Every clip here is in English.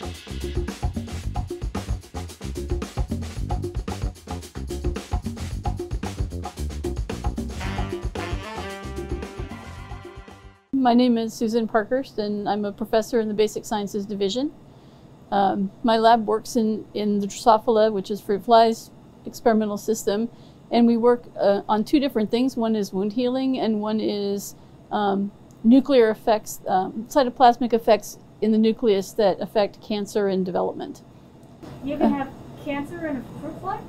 My name is Susan Parkhurst, and I'm a professor in the Basic Sciences Division. Um, my lab works in, in the Drosophila, which is fruit flies experimental system, and we work uh, on two different things. One is wound healing, and one is um, nuclear effects, um, cytoplasmic effects in the nucleus that affect cancer and development. You can have cancer in a fruit fly?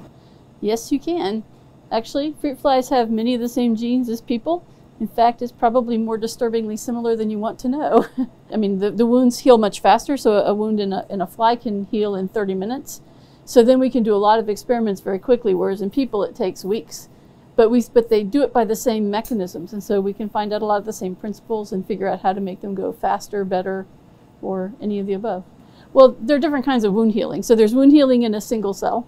Yes, you can. Actually, fruit flies have many of the same genes as people. In fact, it's probably more disturbingly similar than you want to know. I mean, the, the wounds heal much faster, so a, a wound in a, in a fly can heal in 30 minutes. So then we can do a lot of experiments very quickly, whereas in people it takes weeks. But, we, but they do it by the same mechanisms, and so we can find out a lot of the same principles and figure out how to make them go faster, better, or any of the above. Well, there are different kinds of wound healing. So there's wound healing in a single cell.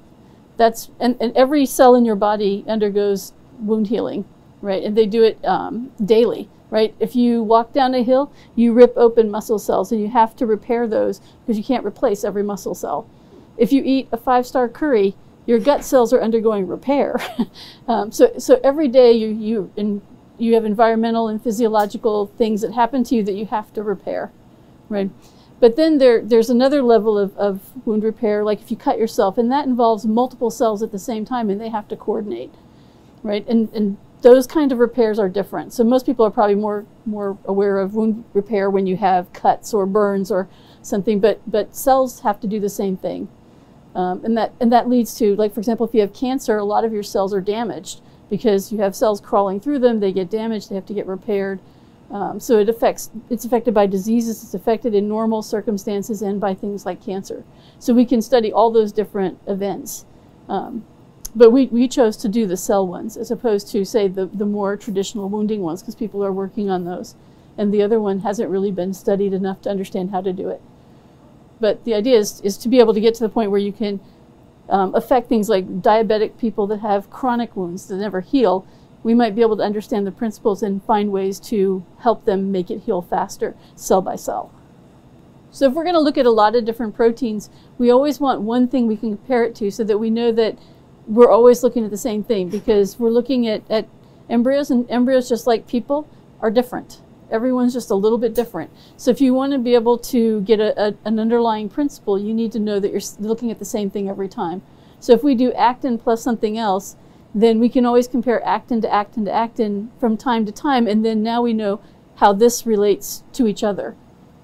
That's and, and every cell in your body undergoes wound healing right? And they do it um, daily, right? If you walk down a hill, you rip open muscle cells and you have to repair those because you can't replace every muscle cell. If you eat a five star curry, your gut cells are undergoing repair. um, so, so every day you, you, in, you have environmental and physiological things that happen to you that you have to repair, right? But then there, there's another level of, of wound repair, like if you cut yourself, and that involves multiple cells at the same time and they have to coordinate, right? And, and those kind of repairs are different. So most people are probably more more aware of wound repair when you have cuts or burns or something, but but cells have to do the same thing, um, and that and that leads to like for example, if you have cancer, a lot of your cells are damaged because you have cells crawling through them. They get damaged. They have to get repaired. Um, so it affects. It's affected by diseases. It's affected in normal circumstances and by things like cancer. So we can study all those different events. Um, but we, we chose to do the cell ones as opposed to say the, the more traditional wounding ones because people are working on those and the other one hasn't really been studied enough to understand how to do it but the idea is, is to be able to get to the point where you can um, affect things like diabetic people that have chronic wounds that never heal we might be able to understand the principles and find ways to help them make it heal faster cell by cell. So if we're going to look at a lot of different proteins we always want one thing we can compare it to so that we know that we're always looking at the same thing because we're looking at, at embryos and embryos just like people are different. Everyone's just a little bit different. So if you want to be able to get a, a, an underlying principle you need to know that you're looking at the same thing every time. So if we do actin plus something else then we can always compare actin to actin to actin from time to time and then now we know how this relates to each other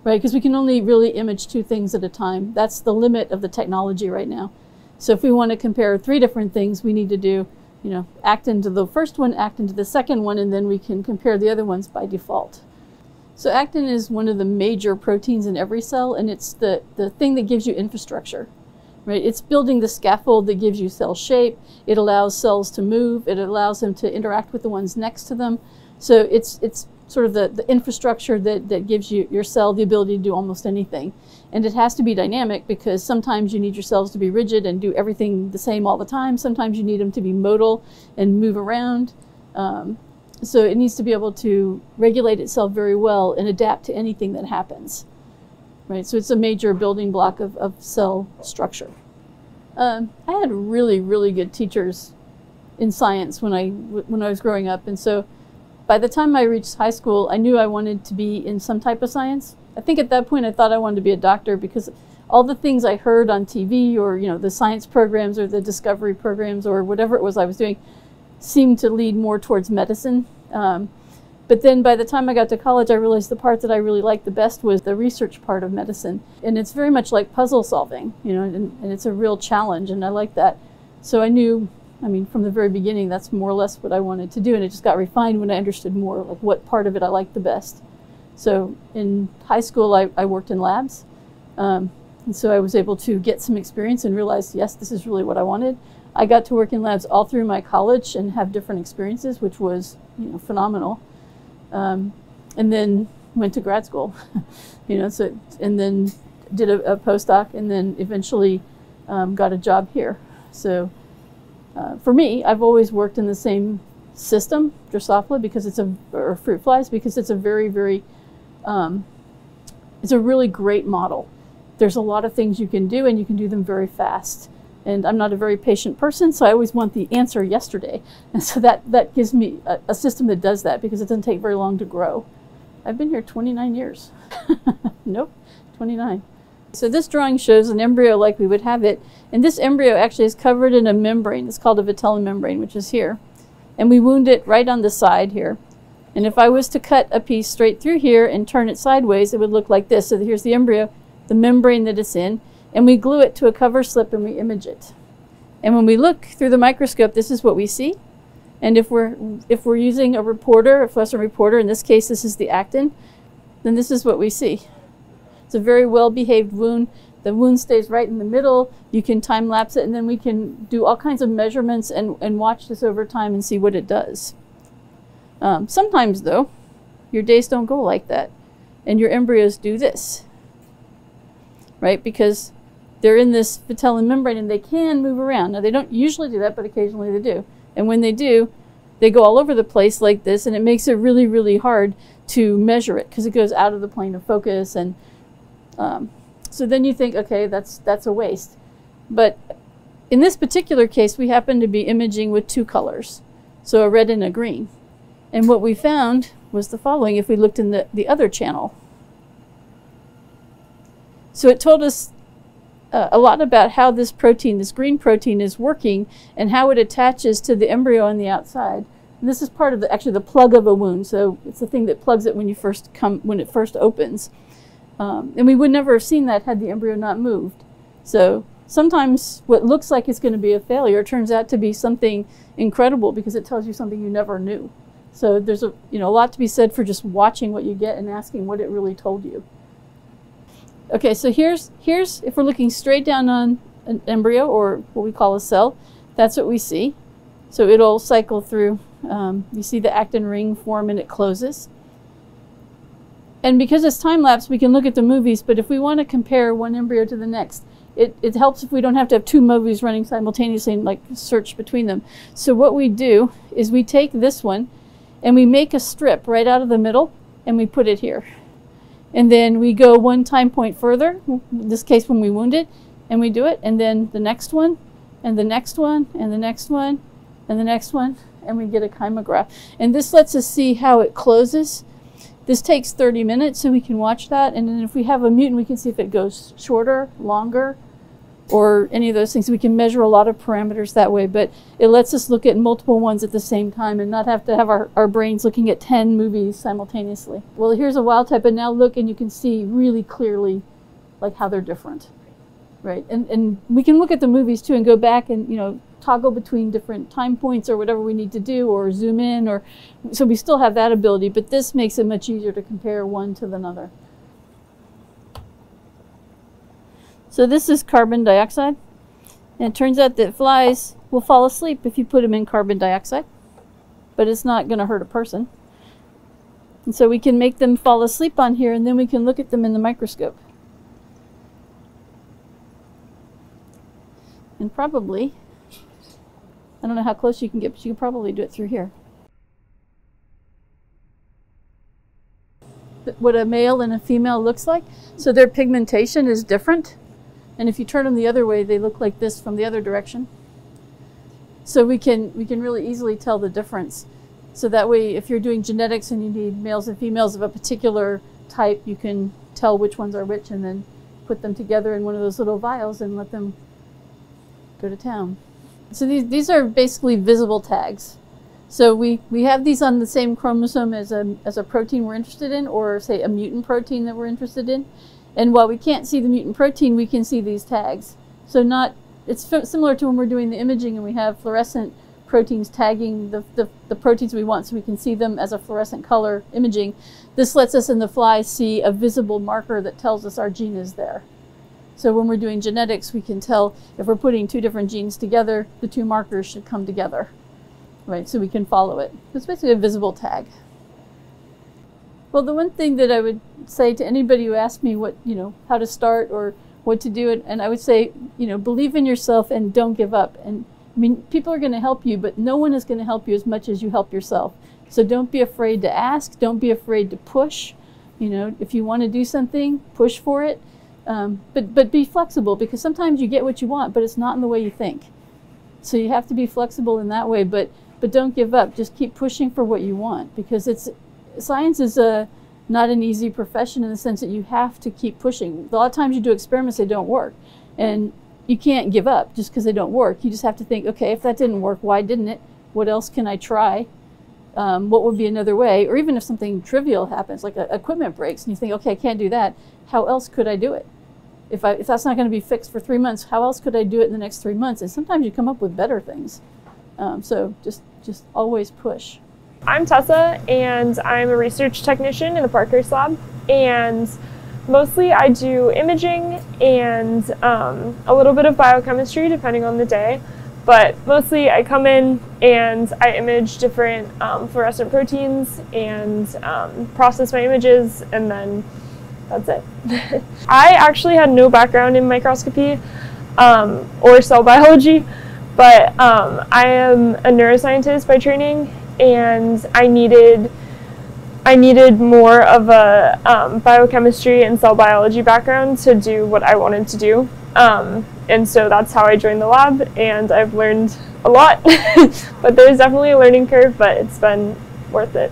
right because we can only really image two things at a time that's the limit of the technology right now so if we want to compare three different things, we need to do, you know, actin to the first one, actin to the second one, and then we can compare the other ones by default. So actin is one of the major proteins in every cell, and it's the, the thing that gives you infrastructure. Right? It's building the scaffold that gives you cell shape. It allows cells to move. It allows them to interact with the ones next to them. So it's, it's sort of the, the infrastructure that, that gives you your cell the ability to do almost anything. And it has to be dynamic because sometimes you need your cells to be rigid and do everything the same all the time. Sometimes you need them to be motile and move around. Um, so it needs to be able to regulate itself very well and adapt to anything that happens. Right, so it's a major building block of, of cell structure. Um, I had really, really good teachers in science when I when I was growing up, and so by the time I reached high school, I knew I wanted to be in some type of science. I think at that point I thought I wanted to be a doctor because all the things I heard on TV or you know the science programs or the discovery programs or whatever it was I was doing seemed to lead more towards medicine. Um, but then by the time I got to college, I realized the part that I really liked the best was the research part of medicine. And it's very much like puzzle solving, you know, and, and it's a real challenge, and I like that. So I knew I mean, from the very beginning, that's more or less what I wanted to do, and it just got refined when I understood more, like what part of it I liked the best. So in high school, I, I worked in labs, um, and so I was able to get some experience and realize, yes, this is really what I wanted. I got to work in labs all through my college and have different experiences, which was, you know, phenomenal. Um, and then went to grad school, you know, so and then did a, a postdoc, and then eventually um, got a job here. So uh, for me, I've always worked in the same system, Drosophila, because it's a, or fruit flies, because it's a very, very, um, it's a really great model. there's a lot of things you can do and you can do them very fast. And I'm not a very patient person, so I always want the answer yesterday. And so that, that gives me a, a system that does that because it doesn't take very long to grow. I've been here 29 years. nope, 29. So this drawing shows an embryo like we would have it. And this embryo actually is covered in a membrane. It's called a vitelline membrane, which is here. And we wound it right on the side here. And if I was to cut a piece straight through here and turn it sideways, it would look like this. So here's the embryo, the membrane that it's in, and we glue it to a cover slip and we image it. And when we look through the microscope, this is what we see. And if we're if we're using a reporter, a fluorescent reporter, in this case this is the actin, then this is what we see. It's a very well behaved wound. The wound stays right in the middle. You can time lapse it and then we can do all kinds of measurements and, and watch this over time and see what it does. Um, sometimes though, your days don't go like that and your embryos do this, right? Because they're in this vitelline membrane and they can move around. Now they don't usually do that, but occasionally they do. And when they do, they go all over the place like this and it makes it really, really hard to measure it because it goes out of the plane of focus and um, so then you think, okay, that's that's a waste. But in this particular case, we happen to be imaging with two colors, so a red and a green. And what we found was the following if we looked in the, the other channel. So it told us uh, a lot about how this protein, this green protein, is working and how it attaches to the embryo on the outside. And this is part of the actually the plug of a wound. So it's the thing that plugs it when you first come when it first opens. Um, and we would never have seen that had the embryo not moved. So sometimes what looks like it's going to be a failure turns out to be something incredible because it tells you something you never knew. So there's a you know a lot to be said for just watching what you get and asking what it really told you. Okay, so here's here's if we're looking straight down on an embryo or what we call a cell, that's what we see. So it'll cycle through. Um, you see the actin ring form and it closes. And because it's time lapse, we can look at the movies, but if we want to compare one embryo to the next, it, it helps if we don't have to have two movies running simultaneously and like search between them. So what we do is we take this one and we make a strip right out of the middle and we put it here. And then we go one time point further, this case when we wound it, and we do it, and then the next one, and the next one, and the next one, and the next one, and we get a kymograph. And this lets us see how it closes. This takes 30 minutes, so we can watch that, and then if we have a mutant, we can see if it goes shorter, longer, or any of those things. We can measure a lot of parameters that way, but it lets us look at multiple ones at the same time and not have to have our, our brains looking at 10 movies simultaneously. Well, here's a wild type, and now look and you can see really clearly like how they're different, right? And, and we can look at the movies too and go back and, you know, toggle between different time points or whatever we need to do or zoom in or so we still have that ability, but this makes it much easier to compare one to another. So this is carbon dioxide. And it turns out that flies will fall asleep if you put them in carbon dioxide. But it's not going to hurt a person. And so we can make them fall asleep on here and then we can look at them in the microscope. And probably, I don't know how close you can get, but you can probably do it through here. What a male and a female looks like. So their pigmentation is different. And if you turn them the other way, they look like this from the other direction. So we can, we can really easily tell the difference. So that way, if you're doing genetics and you need males and females of a particular type, you can tell which ones are which and then put them together in one of those little vials and let them go to town. So these, these are basically visible tags. So we, we have these on the same chromosome as a, as a protein we're interested in, or say a mutant protein that we're interested in. And while we can't see the mutant protein, we can see these tags. So not, it's similar to when we're doing the imaging and we have fluorescent proteins tagging the, the, the, proteins we want so we can see them as a fluorescent color imaging. This lets us in the fly see a visible marker that tells us our gene is there. So when we're doing genetics, we can tell if we're putting two different genes together, the two markers should come together, right? So we can follow it. It's basically a visible tag. Well, the one thing that I would say to anybody who asks me what, you know, how to start or what to do, and I would say, you know, believe in yourself and don't give up. And I mean, people are going to help you, but no one is going to help you as much as you help yourself. So don't be afraid to ask. Don't be afraid to push. You know, if you want to do something, push for it. Um, but but be flexible because sometimes you get what you want, but it's not in the way you think. So you have to be flexible in that way, but but don't give up. Just keep pushing for what you want because it's science is a not an easy profession in the sense that you have to keep pushing. A lot of times you do experiments that don't work, and you can't give up just because they don't work. You just have to think, okay, if that didn't work, why didn't it? What else can I try? Um, what would be another way? Or even if something trivial happens, like a, equipment breaks, and you think, okay, I can't do that. How else could I do it? if, I, if that's not going to be fixed for three months, how else could I do it in the next three months? And sometimes you come up with better things. Um, so just just always push. I'm Tessa, and I'm a research technician in the Parkhurst Lab. And mostly I do imaging and um, a little bit of biochemistry, depending on the day. But mostly I come in and I image different um, fluorescent proteins and um, process my images and then that's it. I actually had no background in microscopy um, or cell biology, but um, I am a neuroscientist by training, and I needed I needed more of a um, biochemistry and cell biology background to do what I wanted to do. Um, and so that's how I joined the lab, and I've learned a lot. but there's definitely a learning curve, but it's been worth it.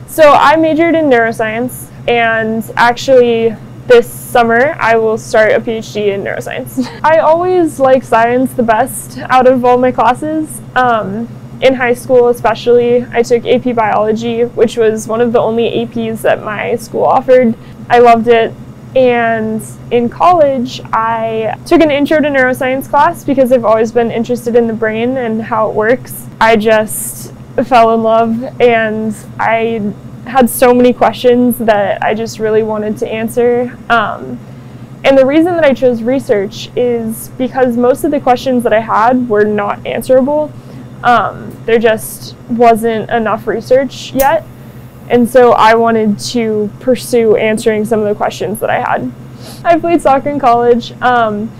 so I majored in neuroscience and actually this summer I will start a PhD in neuroscience. I always like science the best out of all my classes. Um, in high school especially, I took AP Biology, which was one of the only APs that my school offered. I loved it. And in college, I took an intro to neuroscience class because I've always been interested in the brain and how it works. I just fell in love and I had so many questions that I just really wanted to answer. Um, and the reason that I chose research is because most of the questions that I had were not answerable. Um, there just wasn't enough research yet. And so I wanted to pursue answering some of the questions that I had. I played soccer in college. Um,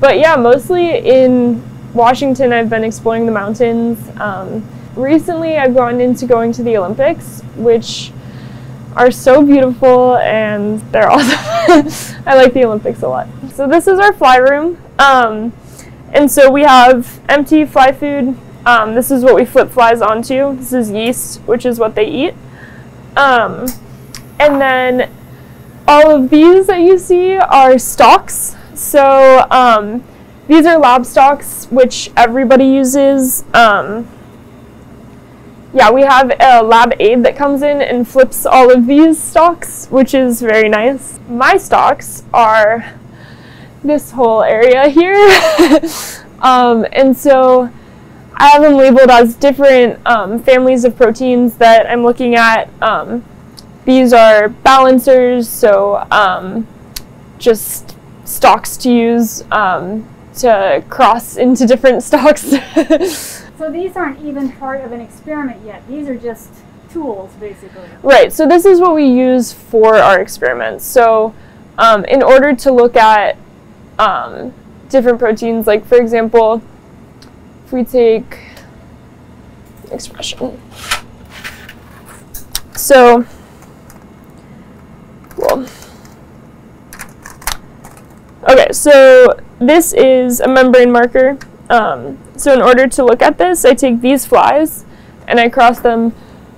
but yeah, mostly in Washington, I've been exploring the mountains. Um, recently I've gone into going to the Olympics, which are so beautiful and they're awesome. I like the Olympics a lot. So this is our fly room. Um, and so we have empty fly food. Um, this is what we flip flies onto. This is yeast, which is what they eat. Um, and then all of these that you see are stocks. So um, these are lab stocks, which everybody uses. Um, yeah, we have a lab aide that comes in and flips all of these stocks, which is very nice. My stocks are this whole area here. um, and so I have them labeled as different um, families of proteins that I'm looking at. Um, these are balancers, so um, just stocks to use um, to cross into different stocks. So these aren't even part of an experiment yet. These are just tools, basically. Right. So this is what we use for our experiments. So um, in order to look at um, different proteins, like for example, we take expression. So, well, okay, so this is a membrane marker. Um, so in order to look at this, I take these flies and I cross them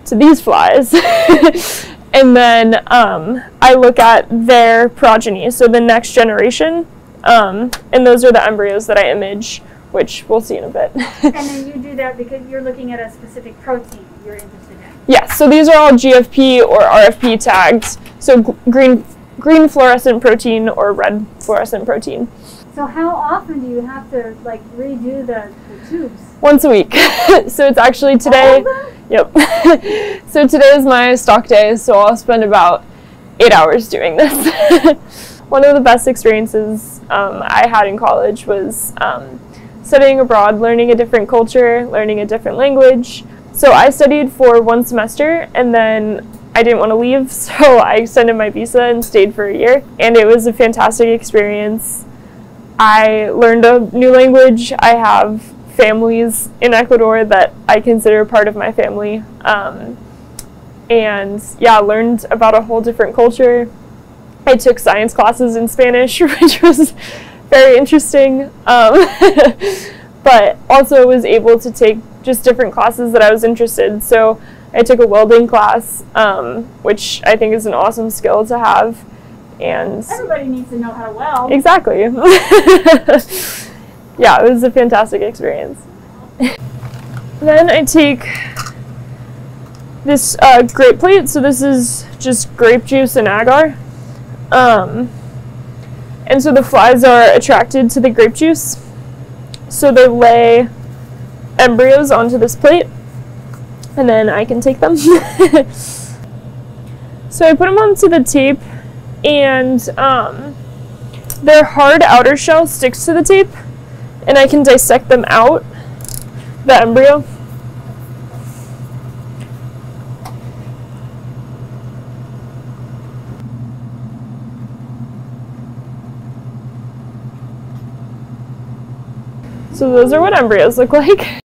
to these flies. and then um, I look at their progeny, so the next generation. Um, and those are the embryos that I image, which we'll see in a bit. and then you do that because you're looking at a specific protein you're interested in. Yes, so these are all GFP or RFP tagged. So green, green fluorescent protein or red fluorescent protein. So how often do you have to like redo the, the tubes? Once a week. so it's actually today. Yep. so today is my stock day, so I'll spend about eight hours doing this. One of the best experiences um, I had in college was um, studying abroad, learning a different culture, learning a different language. So I studied for one semester and then I didn't want to leave, so I extended my visa and stayed for a year. And it was a fantastic experience. I learned a new language. I have families in Ecuador that I consider part of my family. Um, and yeah, learned about a whole different culture. I took science classes in Spanish, which was very interesting. Um, but also was able to take just different classes that I was interested. So I took a welding class, um, which I think is an awesome skill to have. And Everybody needs to know how to weld. exactly, yeah, it was a fantastic experience. then I take this uh, grape plate. So this is just grape juice and agar. Um, and so the flies are attracted to the grape juice. So they lay embryos onto this plate, and then I can take them. so I put them onto the tape, and um, their hard outer shell sticks to the tape, and I can dissect them out, the embryo. So those are what embryos look like.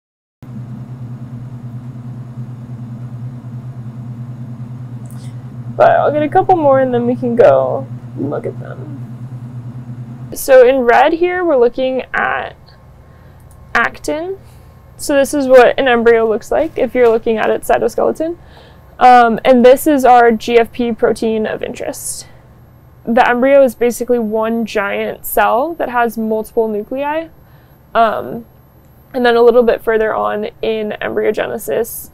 But I'll get a couple more and then we can go look at them. So in red here, we're looking at actin. So this is what an embryo looks like if you're looking at its cytoskeleton. Um, and this is our GFP protein of interest. The embryo is basically one giant cell that has multiple nuclei. Um, and then a little bit further on in embryogenesis,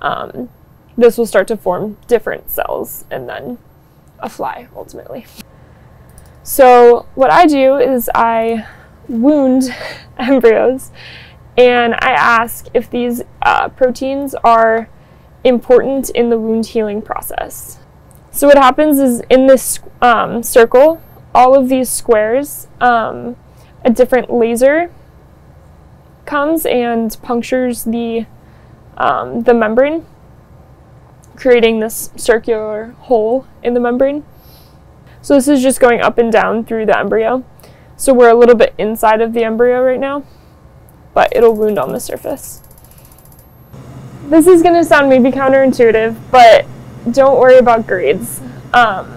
um, this will start to form different cells and then a fly ultimately. So, what I do is I wound embryos and I ask if these uh, proteins are important in the wound healing process. So, what happens is in this um, circle, all of these squares, um, a different laser comes and punctures the um, the membrane, creating this circular hole in the membrane. So this is just going up and down through the embryo. So we're a little bit inside of the embryo right now, but it'll wound on the surface. This is going to sound maybe counterintuitive, but don't worry about grades. Um,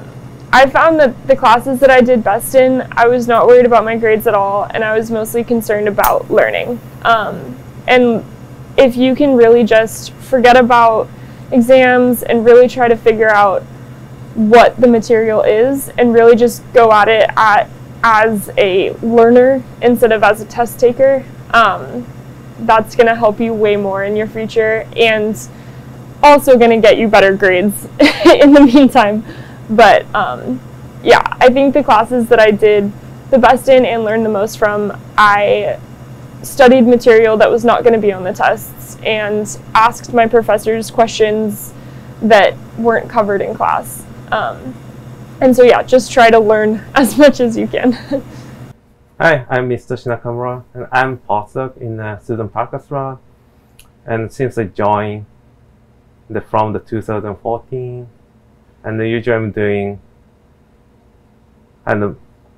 I found that the classes that I did best in, I was not worried about my grades at all, and I was mostly concerned about learning. Um, and if you can really just forget about exams and really try to figure out what the material is and really just go at it at, as a learner instead of as a test taker, um, that's going to help you way more in your future and also going to get you better grades in the meantime. But um, yeah, I think the classes that I did the best in and learned the most from, I studied material that was not going to be on the tests and asked my professors questions that weren't covered in class. Um, and so yeah, just try to learn as much as you can. Hi, I'm Mitsutoshi Nakamura, and I'm postdoc in uh, Susan Parkhurst's lab. And since I joined the, from the 2014, and usually I'm doing of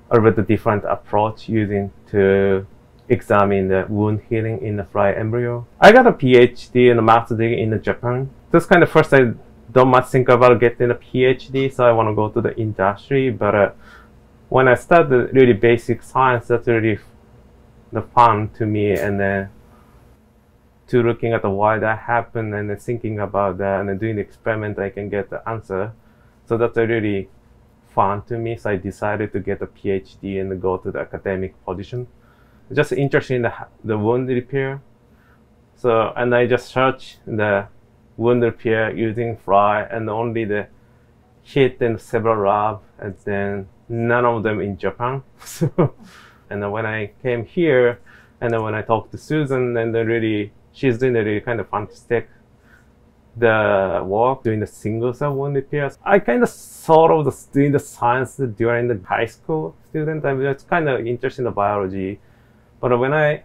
a little different approach using to examine the wound healing in the fly embryo. I got a PhD and a master's degree in Japan. This kind of first I don't much think about getting a PhD, so I want to go to the industry. But uh, when I started really basic science, that's really the fun to me, and then to looking at the why that happened and thinking about that and doing the experiment, I can get the answer. So that's really fun to me. So I decided to get a PhD and go to the academic position. Just interested in the, the wound repair. So, and I just search the wound repair using fly and only the hit in several lab and then none of them in Japan. So, and then when I came here and then when I talked to Susan and then really, she's doing a really kind of fantastic the work doing the single cell wound repair. I kind of sort of the, doing the science during the high school student. I it's kind of interested in the biology, but when I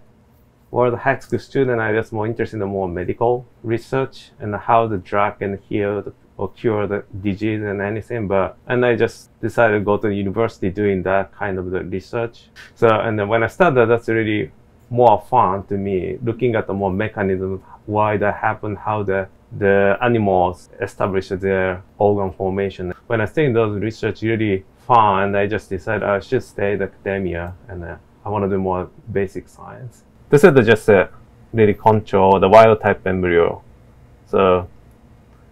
was a high school student, I was more interested in the more medical research and how the drug can heal or cure the disease and anything. But and I just decided to go to university doing that kind of the research. So and then when I started, that's really more fun to me, looking at the more mechanism, why that happened, how the the animals establish their organ formation. When I think those research really fun, I just decided I should stay in academia, and uh, I want to do more basic science. This is just a really control the wild type embryo. So,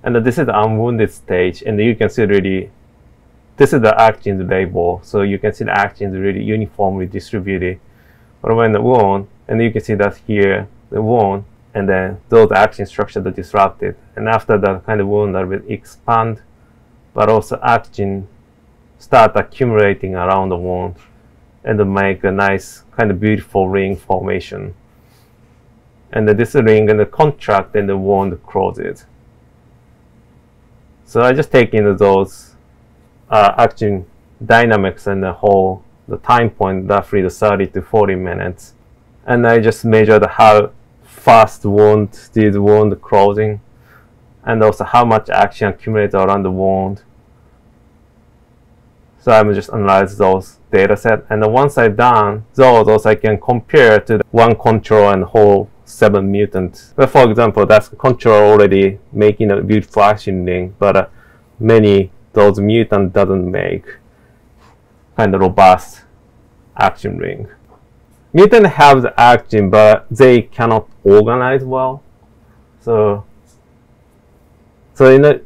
and this is the unwounded stage, and you can see really, this is the actins label. So you can see the actins really uniformly distributed. But when the wound, and you can see that here, the wound, and then those actin structures are disrupted. And after that kind of wound, that will expand, but also actin start accumulating around the wound and make a nice kind of beautiful ring formation. And this ring and the contract and the wound closes. So I just take in those uh, actin dynamics and the whole the time point roughly the 30 to 40 minutes and I just measured how fast wound did wound closing and also how much actin accumulated around the wound so I'm just analyze those data set and once I've done those also I can compare to one control and whole seven mutants but for example that's control already making a beautiful actin ring but uh, many those mutant doesn't make kind of robust actin ring. Mutant have the actin, but they cannot organize well. So, so in a,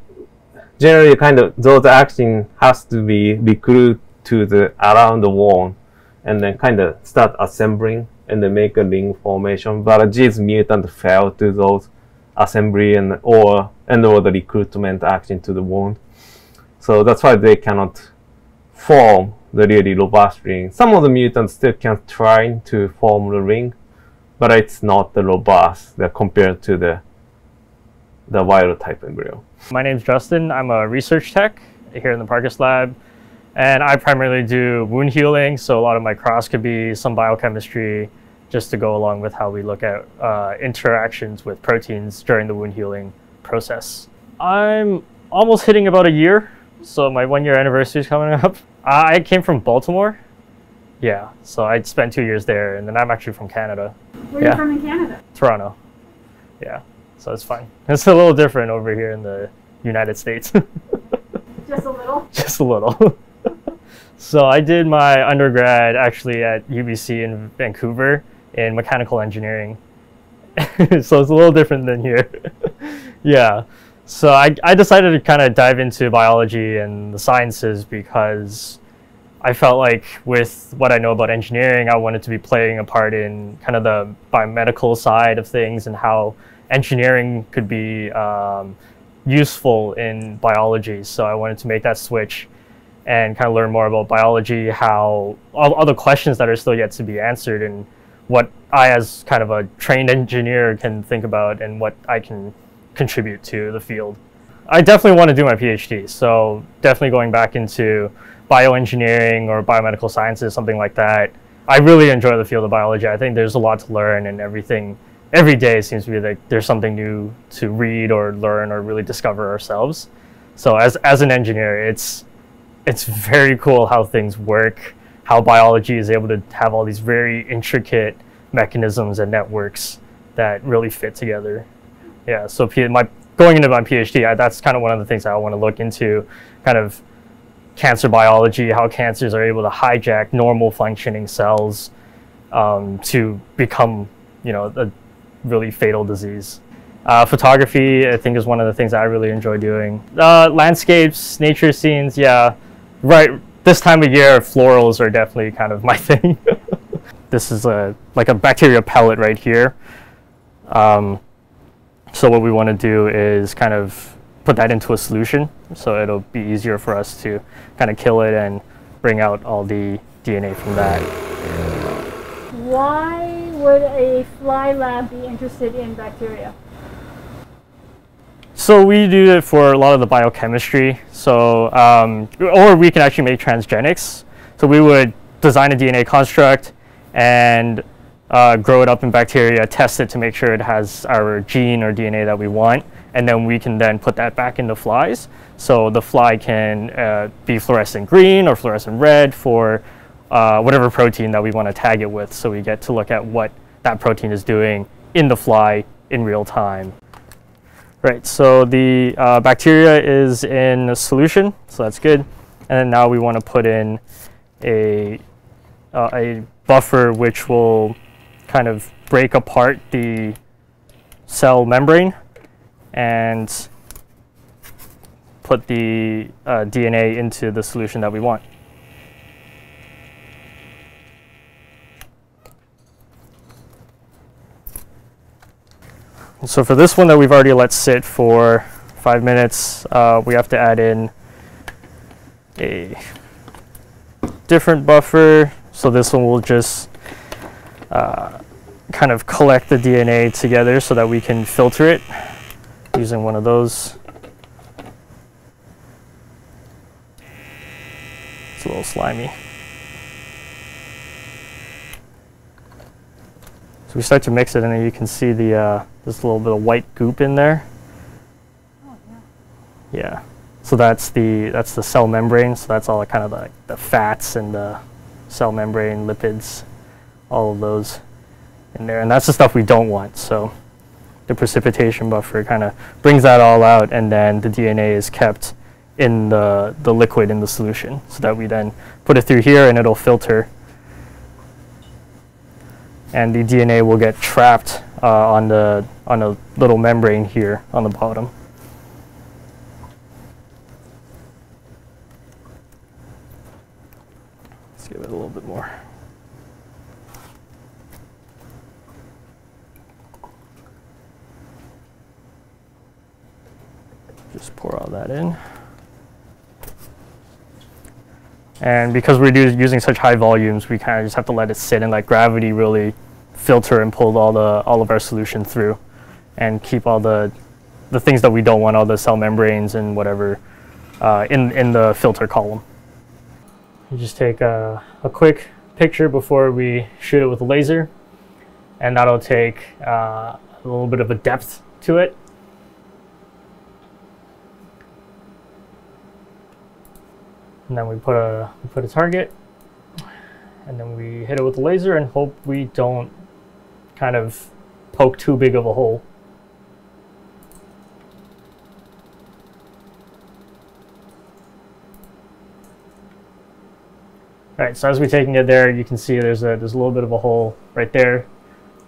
generally, kind of those actin has to be recruited to the around the wall, and then kind of start assembling and then make a ring formation. But these mutant fail to those assembly and or and or the recruitment actin to the wound. So that's why they cannot form the really robust ring. Some of the mutants still can try to form the ring, but it's not the robust that compared to the the wild type embryo. My name is Justin. I'm a research tech here in the Parkhurst lab, and I primarily do wound healing. So a lot of my cross could be some biochemistry, just to go along with how we look at uh, interactions with proteins during the wound healing process. I'm almost hitting about a year, so my one year anniversary is coming up. I came from Baltimore. Yeah, so I spent two years there, and then I'm actually from Canada. Where Yeah. are you from in Canada? Toronto. Yeah, so it's fine. It's a little different over here in the United States, Just a little. just a little. so I did my undergrad actually at UBC in Vancouver in mechanical engineering. so it's a little different than here. yeah. So I, I decided to kind of dive into biology and the sciences because I felt like with what I know about engineering, I wanted to be playing a part in kind of the biomedical side of things and how engineering could be um, useful in biology. So I wanted to make that switch and kind of learn more about biology, how all, all the questions that are still yet to be answered, and what I, as kind of a trained engineer, can think about and what I can contribute to the field. I definitely want to do my PhD, so definitely going back into bioengineering or biomedical sciences, something like that. I really enjoy the field of biology. I think there's a lot to learn, and everything every day seems to be like there's something new to read or learn or really discover ourselves. So as as an engineer, it's it's very cool how things work, how biology is able to have all these very intricate mechanisms and networks that really fit together. Yeah, so my going into my PhD, I, that's kind of one of the things I want to look into, kind of cancer biology, how cancers are able to hijack normal functioning cells um, to become, you know, a really fatal disease. Uh, photography, I think, is one of the things I really enjoy doing. Uh, landscapes, nature scenes, yeah. Right, this time of year, florals are definitely kind of my thing. this is a like a bacteria pellet right here. Um, so what we want to do is kind of put that into a solution, so it'll be easier for us to kind of kill it and bring out all the DNA from that. Why would a fly lab be interested in bacteria? So we do it for a lot of the biochemistry. So, um, or we can actually make transgenics. So we would design a DNA construct and uh, grow it up in bacteria, test it to make sure it has our gene or DNA that we want, and then we can then put that back into flies. So the fly can uh, be fluorescent green or fluorescent red for uh, whatever protein that we want to tag it with. So we get to look at what that protein is doing in the fly in real time. Right, so the uh, bacteria is in a solution, so that's good. And then now we want to put in a, uh, a buffer which will kind of break apart the cell membrane and put the uh, DNA into the solution that we want. So for this one that we've already let sit for five minutes, uh, we have to add in a different buffer. So this one will just uh, kind of collect the DNA together so that we can filter it using one of those. It's a little slimy. So we start to mix it and then you can see the uh, a little bit of white goop in there. Oh, yeah. Yeah. So that's the that's the cell membrane. So that's all the, kind of the, the fats and the cell membrane, lipids, all of those in there. And that's the stuff we don't want. So the precipitation buffer kind of brings that all out and then the DNA is kept in the, the liquid in the solution so that we then put it through here and it'll filter and the DNA will get trapped uh, on the on a little membrane here on the bottom. Let's give it a little bit more. Just pour all that in. And because we're using such high volumes, we kind of just have to let it sit and let gravity really filter and pull all the all of our solution through, and keep all the the things that we don't want, all the cell membranes and whatever, uh, in in the filter column. You just take a, a quick picture before we shoot it with a laser, and that'll take uh, a little bit of a depth to it. And then we put a we put a target, and then we hit it with a laser and hope we don't kind of poke too big of a hole. All right, so as we're taking it there, you can see there's a there's a little bit of a hole right there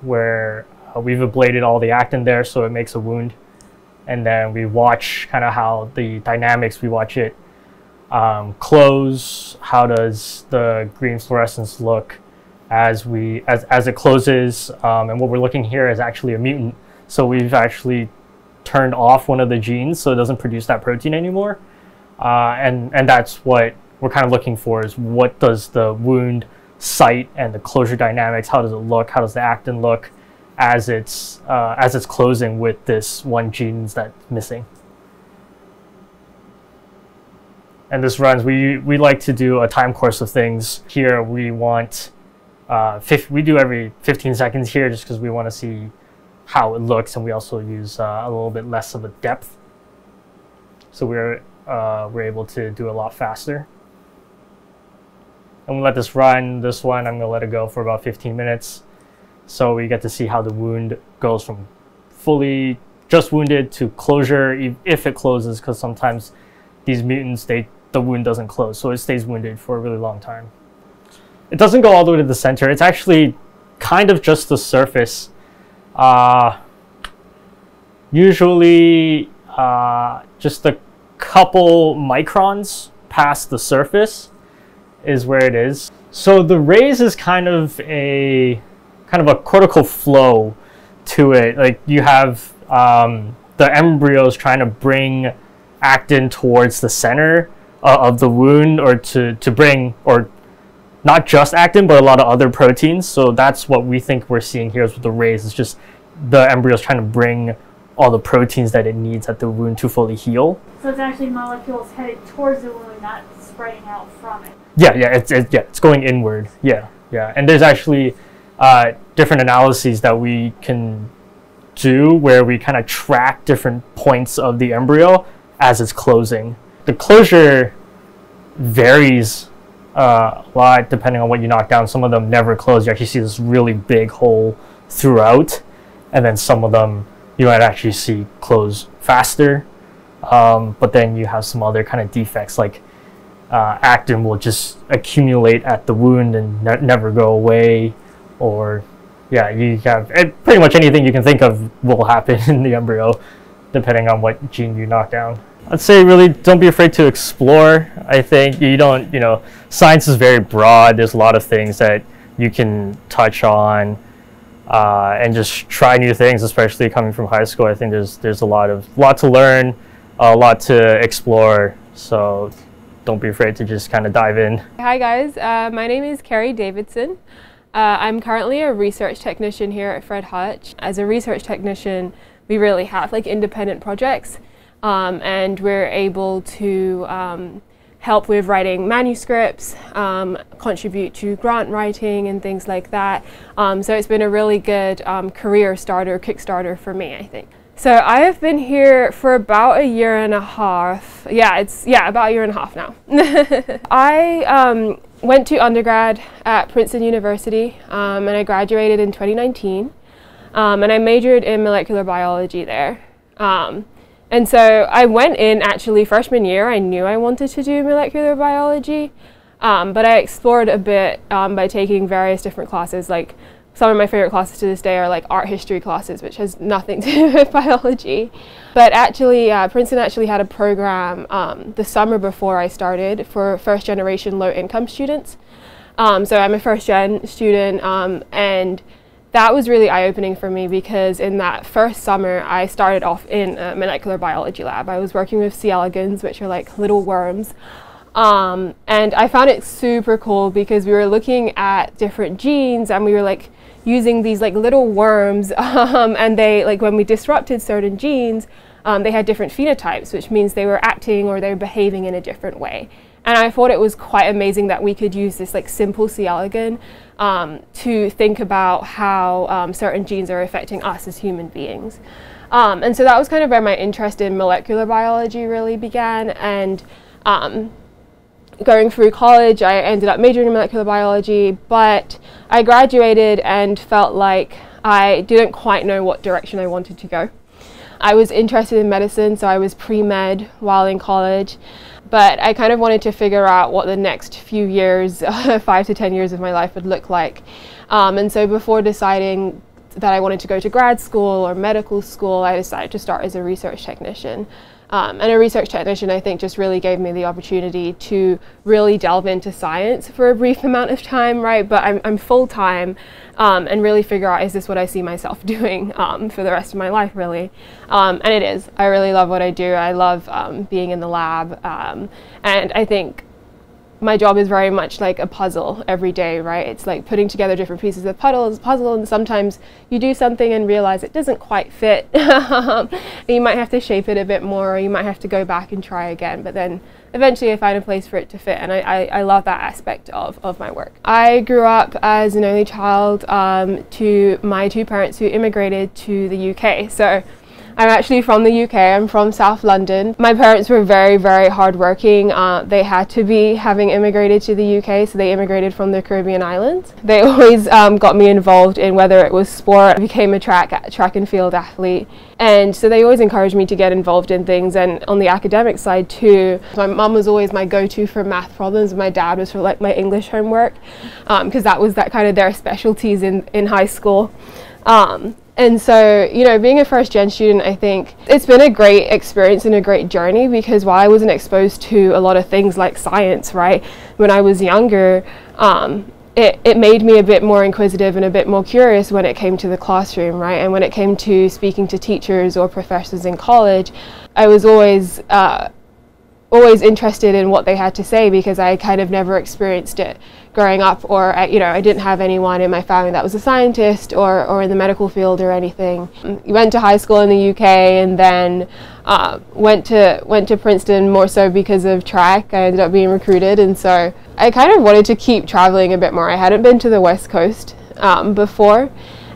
where uh, we've ablated all the actin there, so it makes a wound. And then we watch kind of how the dynamics, we watch it um, close, how does the green fluorescence look as we as, as it closes, um, and what we're looking here is actually a mutant. So we've actually turned off one of the genes so it doesn't produce that protein anymore. Uh, and, and that's what we're kind of looking for is what does the wound site and the closure dynamics, how does it look, how does the actin look as it's, uh, as it's closing with this one gene that's missing. And this runs, we, we like to do a time course of things. Here we want, uh, we do every 15 seconds here just because we want to see how it looks and we also use uh, a little bit less of a depth. So we're, uh, we're able to do a lot faster. I'm gonna let this run. This one, I'm gonna let it go for about 15 minutes. So we get to see how the wound goes from fully just wounded to closure if it closes, because sometimes these mutants, they the wound doesn't close, so it stays wounded for a really long time. It doesn't go all the way to the center. It's actually kind of just the surface. Uh, usually, uh, just a couple microns past the surface is where it is. So the rays is kind of a kind of a cortical flow to it. Like you have um, the embryos trying to bring actin towards the center uh, of the wound, or to to bring or not just actin, but a lot of other proteins. So that's what we think we're seeing here is with the rays It's just the embryo is trying to bring all the proteins that it needs at the wound to fully heal. So it's actually molecules headed towards the wound, not spreading out from it. Yeah, yeah, it's, it's yeah, it's going inward. Yeah, yeah, and there's actually uh, different analyses that we can do where we kind of track different points of the embryo as it's closing. The closure varies uh, a lot depending on what you knock down. Some of them never close. You actually see this really big hole throughout, and then some of them you might actually see close faster. Um, but then you have some other kind of defects like uh, actin will just accumulate at the wound and ne- never go away, or yeah, you have pretty much anything you can think of will happen in the embryo, depending on what gene you knock down. I'd say really don't be afraid to explore. I think you don't, you know, science is very broad. There's a lot of things that you can touch on uh, and just try new things, especially coming from high school. I think there's there's a lot of lot to learn, a lot to explore. So don't be afraid to just kind of dive in. Hi guys, uh, my name is Carrie Davidson. Uh, I'm currently a research technician here at Fred Hutch. As a research technician, we really have like independent projects um, and we're able to um, help with writing manuscripts, um, contribute to grant writing and things like that. Um, so it's been a really good um, career starter, kickstarter for me, I think. So I have been here for about a year and a half. Yeah, it's yeah about a year and a half now. I went to undergrad at Princeton University um, and I graduated in 2019. Um, and I majored in molecular biology there. Um, and so I went in actually freshman year, I knew I wanted to do molecular biology, um, but I explored a bit um, by taking various different classes. Like some of my favorite classes to this day are like art history classes, which has nothing to do with biology. But actually, uh, Princeton actually had a program um, the summer before I started for first generation low income students. Um, so I'm a first gen student um, and that was really eye-opening for me because in that first summer I started off in a molecular biology lab. I was working with C. elegans, which are like little worms. Um, and I found it super cool because we were looking at different genes and we were like using these like little worms um, and they like when we disrupted certain genes um, they had different phenotypes which means they were acting or they were behaving in a different way and I thought it was quite amazing that we could use this like simple C. elegans um, to think about how um, certain genes are affecting us as human beings. Um, and so that was kind of where my interest in molecular biology really began. And um, going through college, I ended up majoring in molecular biology, but I graduated and felt like I didn't quite know what direction I wanted to go. I was interested in medicine, so I was pre med while in college but I kind of wanted to figure out what the next few years, five to 10 years of my life would look like. Um, and so before deciding that I wanted to go to grad school or medical school, I decided to start as a research technician. Um, and a research technician, I think, just really gave me the opportunity to really delve into science for a brief amount of time, right? But I'm, I'm full time um, and really figure out is this what I see myself doing um, for the rest of my life, really? Um, and it is. I really love what I do. I love um, being in the lab. Um, and I think my job is very much like a puzzle every day, right? It's like putting together different pieces of puzzles, puzzle, and sometimes you do something and realize it doesn't quite fit. you might have to shape it a bit more, or you might have to go back and try again. But then eventually I find a place for it to fit, and I, I, I love that aspect of, of my work. I grew up as an only child um, to my two parents who immigrated to the UK. So I'm actually from the UK. I'm from South London. My parents were very, very hardworking. Uh, they had to be having immigrated to the UK, so they immigrated from the Caribbean islands. They always um, got me involved in whether it was sport. I became a track track and field athlete, and so they always encouraged me to get involved in things. And on the academic side too, my mum was always my go-to for math problems. My dad was for like my English homework, because um, that was that kind of their specialties in in high school. Um, and so, you know, being a first gen student, I think it's been a great experience and a great journey because while I wasn't exposed to a lot of things like science, right, when I was younger, um, it, it made me a bit more inquisitive and a bit more curious when it came to the classroom, right? And when it came to speaking to teachers or professors in college, I was always uh, always interested in what they had to say because I kind of never experienced it growing up or I, you know I didn't have anyone in my family that was a scientist or, or in the medical field or anything. Went to high school in the UK and then uh, went to went to Princeton more so because of track. I ended up being recruited and so I kind of wanted to keep traveling a bit more. I hadn't been to the West Coast um, before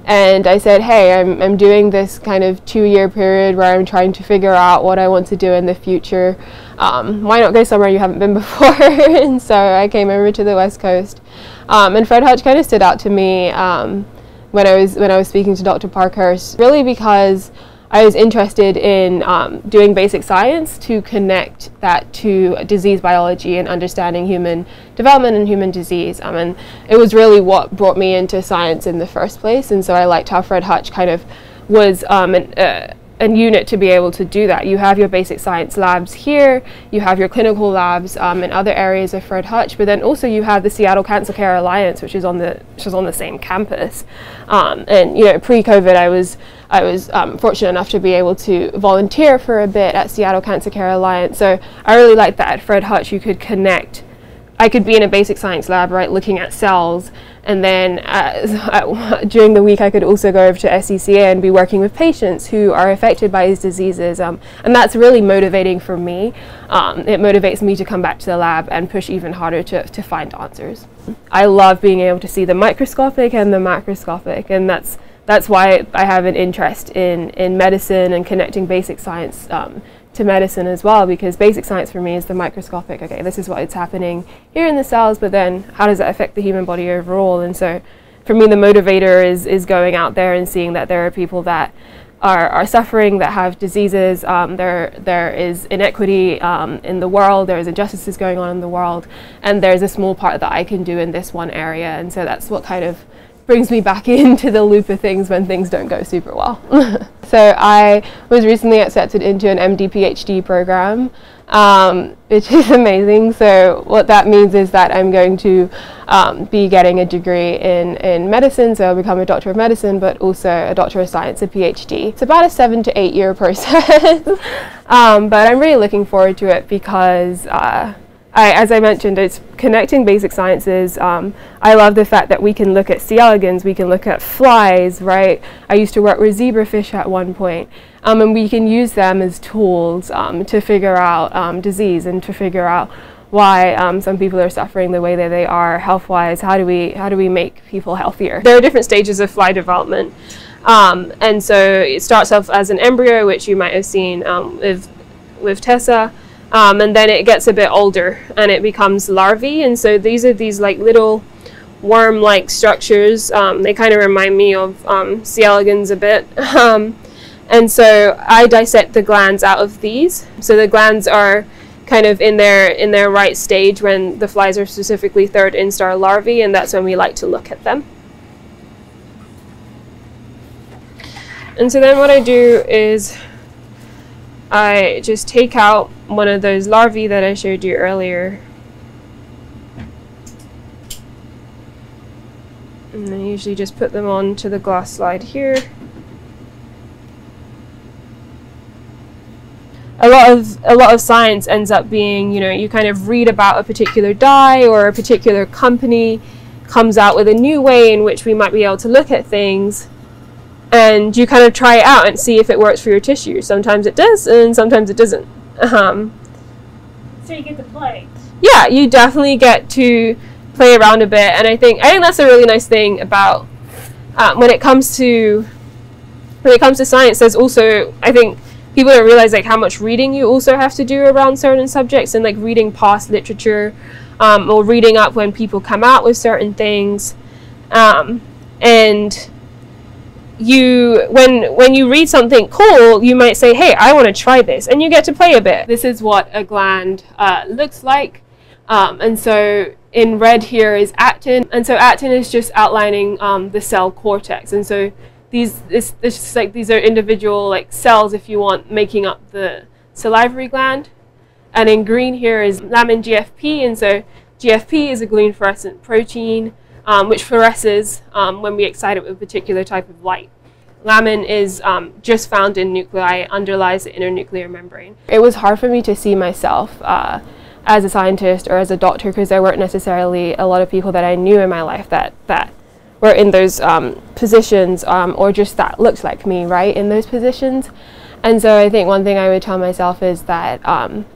and I said, hey, I'm, I'm doing this kind of two year period where I'm trying to figure out what I want to do in the future. Um, why not go somewhere you haven't been before? and so I came over to the West Coast. Um, and Fred Hutch kind of stood out to me um, when I was when I was speaking to Dr. Parkhurst, really because I was interested in um, doing basic science to connect that to disease biology and understanding human development and human disease. Um, and it was really what brought me into science in the first place. And so I liked how Fred Hutch kind of was um, an, uh, a unit to be able to do that. You have your basic science labs here, you have your clinical labs um, in other areas of Fred Hutch, but then also you have the Seattle Cancer Care Alliance, which is on the which is on the same campus. Um, and you know, pre-COVID, I was I was um, fortunate enough to be able to volunteer for a bit at Seattle Cancer Care Alliance. So I really liked that at Fred Hutch, you could connect. I could be in a basic science lab, right, looking at cells and then during the week, I could also go over to SCCA and be working with patients who are affected by these diseases. Um, and that's really motivating for me. Um, it motivates me to come back to the lab and push even harder to, to find answers. I love being able to see the microscopic and the macroscopic, and that's that's why I have an interest in, in medicine and connecting basic science um, to medicine as well because basic science for me is the microscopic okay this is what's happening here in the cells but then how does that affect the human body overall? And so for me the motivator is is going out there and seeing that there are people that are, are suffering that have diseases um, there there is inequity um, in the world there is injustices going on in the world and there's a small part that I can do in this one area. And so that's what kind of brings me back into the loop of things when things don't go super well. so I was recently accepted into an MD PhD program, um, which is amazing. So what that means is that I'm going to um, be getting a degree in, in medicine, so I'll become a doctor of medicine, but also a doctor of science, a PhD. It's about a seven to eight year process, um, but I'm really looking forward to it because uh, I, as I mentioned, it's connecting basic sciences. Um, I love the fact that we can look at C. elegans, we can look at flies, right? I used to work with zebrafish at one point, um, and we can use them as tools um, to figure out um, disease and to figure out why um, some people are suffering the way that they are health-wise. How do we how do we make people healthier? There are different stages of fly development, um, and so it starts off as an embryo, which you might have seen with with Tessa. Um, and then it gets a bit older and it becomes larvae. And so these are these like little worm-like structures. Um, they kind of remind me of um, C. elegans a bit. Um, and so I dissect the glands out of these. So the glands are kind of in their in their right stage when the flies are specifically third instar larvae, and that's when we like to look at them. And so then what I do is I just take out one of those larvae that I showed you earlier. And I usually just put them onto the glass slide here. a lot of a lot of science ends up being you know you kind of read about a particular dye or a particular company comes out with a new way in which we might be able to look at things and you kind of try it out and see if it works for your tissue. Sometimes it does, and sometimes it doesn't. Um, so you get to play. Yeah, you definitely get to play around a bit, and I think I think that's a really nice thing about um, when it comes to when it comes to science. There's also I think people don't realize like how much reading you also have to do around certain subjects and like reading past literature um, or reading up when people come out with certain things um, and you when when you read something cool you might say hey i want to try this and you get to play a bit. This is what a gland uh, looks like. Um, and so in red here is actin and so actin is just outlining um, the cell cortex. And so these this, this like these are individual like cells if you want making up the salivary gland. And in green here is lamin gfp and so gfp is a gluing fluorescent protein um, which fluoresces um, when we excite it with a particular type of light. Lamin is um, just found in nuclei, underlies the inner nuclear membrane. It was hard for me to see myself uh, as a scientist or as a doctor because there weren't necessarily a lot of people that I knew in my life that, that were in those um, positions um, or just that looked like me, right, in those positions. And so I think one thing I would tell myself is that um,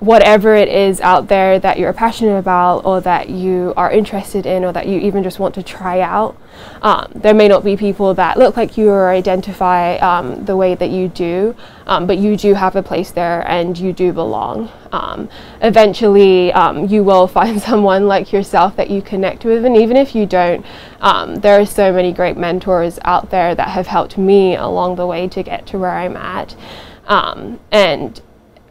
whatever it is out there that you're passionate about or that you are interested in or that you even just want to try out. Um, there may not be people that look like you or identify um, the way that you do, um, but you do have a place there and you do belong. Um, eventually, um, you will find someone like yourself that you connect with, and even if you don't, um, there are so many great mentors out there that have helped me along the way to get to where I'm at. and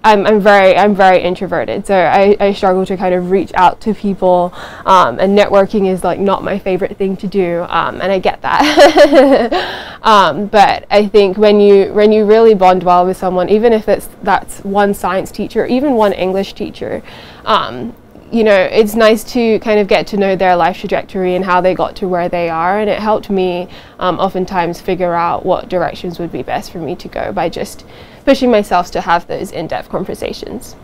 I'm, I'm very I'm very introverted, so I, I struggle to kind of reach out to people, um, and networking is like not my favorite thing to do, um, and I get that. um, but I think when you when you really bond well with someone, even if it's that's one science teacher, even one English teacher, um, you know, it's nice to kind of get to know their life trajectory and how they got to where they are. And it helped me um, oftentimes figure out what directions would be best for me to go by just pushing myself to have those in depth conversations.